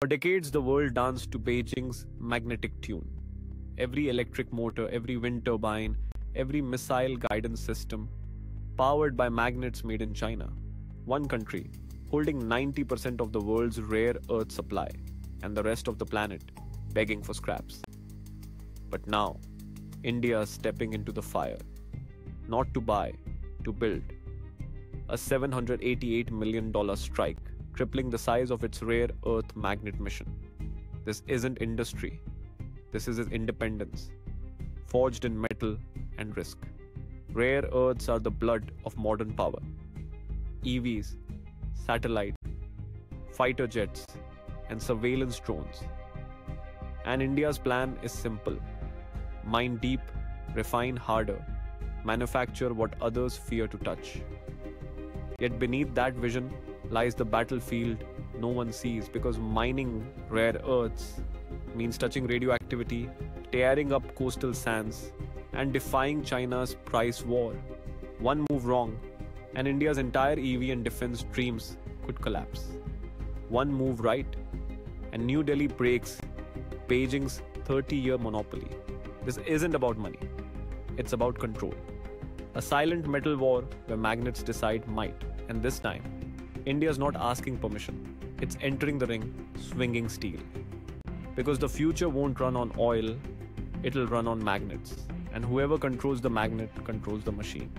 For decades, the world danced to Beijing's magnetic tune. Every electric motor, every wind turbine, every missile guidance system, powered by magnets made in China. One country, holding 90% of the world's rare earth supply, and the rest of the planet begging for scraps. But now, India is stepping into the fire, not to buy, to build. A $788 million strike, tripling the size of its rare earth magnet mission. This isn't industry, this is its independence, forged in metal and risk. Rare earths are the blood of modern power. EVs, satellite, fighter jets, and surveillance drones. And India's plan is simple mine deep, refine harder, manufacture what others fear to touch. Yet beneath that vision lies the battlefield no one sees because mining rare earths means touching radioactivity, tearing up coastal sands, and defying China's price war. One move wrong, and India's entire EV and defense dreams could collapse. One move right, and New Delhi breaks Beijing's 30 year monopoly. This isn't about money, it's about control. A silent metal war where magnets decide might, and this time, India's not asking permission, it's entering the ring, swinging steel. Because the future won't run on oil, it'll run on magnets, and whoever controls the magnet controls the machine.